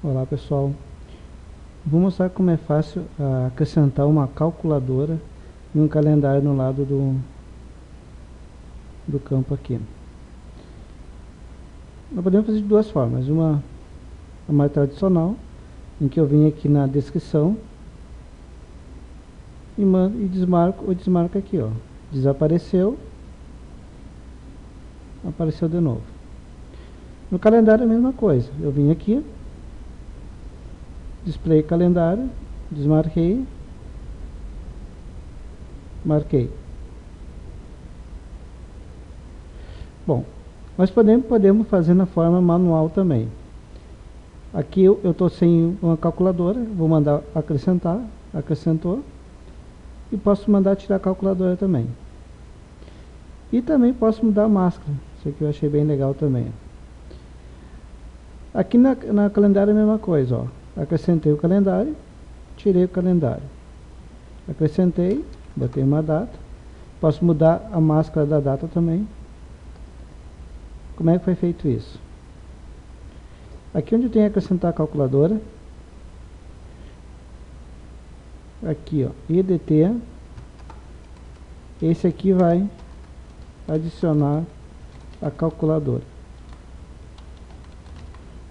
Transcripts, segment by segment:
Olá pessoal, vou mostrar como é fácil uh, acrescentar uma calculadora e um calendário no lado do, do campo aqui. Nós podemos fazer de duas formas, uma mais tradicional, em que eu vim aqui na descrição e, mando, e desmarco, ou desmarco aqui, ó, desapareceu, apareceu de novo. No calendário é a mesma coisa, eu vim aqui, display calendário, desmarquei, marquei. Bom, nós podemos, podemos fazer na forma manual também. Aqui eu estou sem uma calculadora, vou mandar acrescentar, acrescentou, e posso mandar tirar a calculadora também. E também posso mudar a máscara, isso aqui eu achei bem legal também. Aqui na, na calendário é a mesma coisa, ó acrescentei o calendário, tirei o calendário. Acrescentei, botei uma data. Posso mudar a máscara da data também. Como é que foi feito isso? Aqui onde tem acrescentar a calculadora, aqui ó, EDT, esse aqui vai adicionar a calculadora.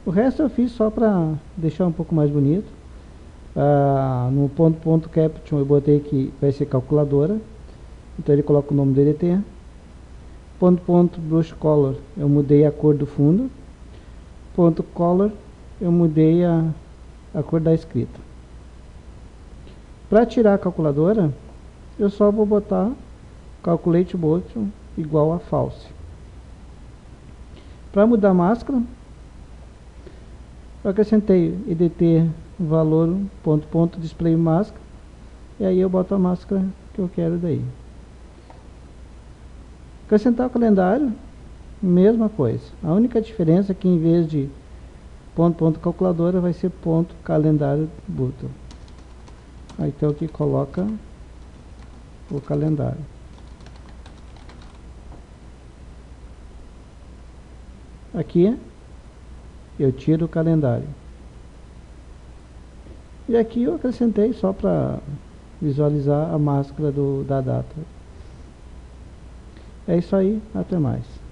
O resto eu fiz só para deixar um pouco mais bonito. Ah, no ponto ponto caption eu botei que vai ser calculadora. Então ele coloca o nome do EDT. Ponto ponto brush color eu mudei a cor do fundo. Ponto color eu mudei a, a cor da escrita. Para tirar a calculadora, eu só vou botar calculate button igual a false. Para mudar a máscara, eu acrescentei EDT valor ponto ponto display máscara e aí eu boto a máscara que eu quero daí. Acrescentar o calendário, mesma coisa. A única diferença é que em vez de ponto ponto calculadora vai ser ponto calendário button. Aí então aqui coloca o calendário. Aqui eu tiro o calendário. E aqui eu acrescentei só para visualizar a máscara do, da data. É isso aí, até mais.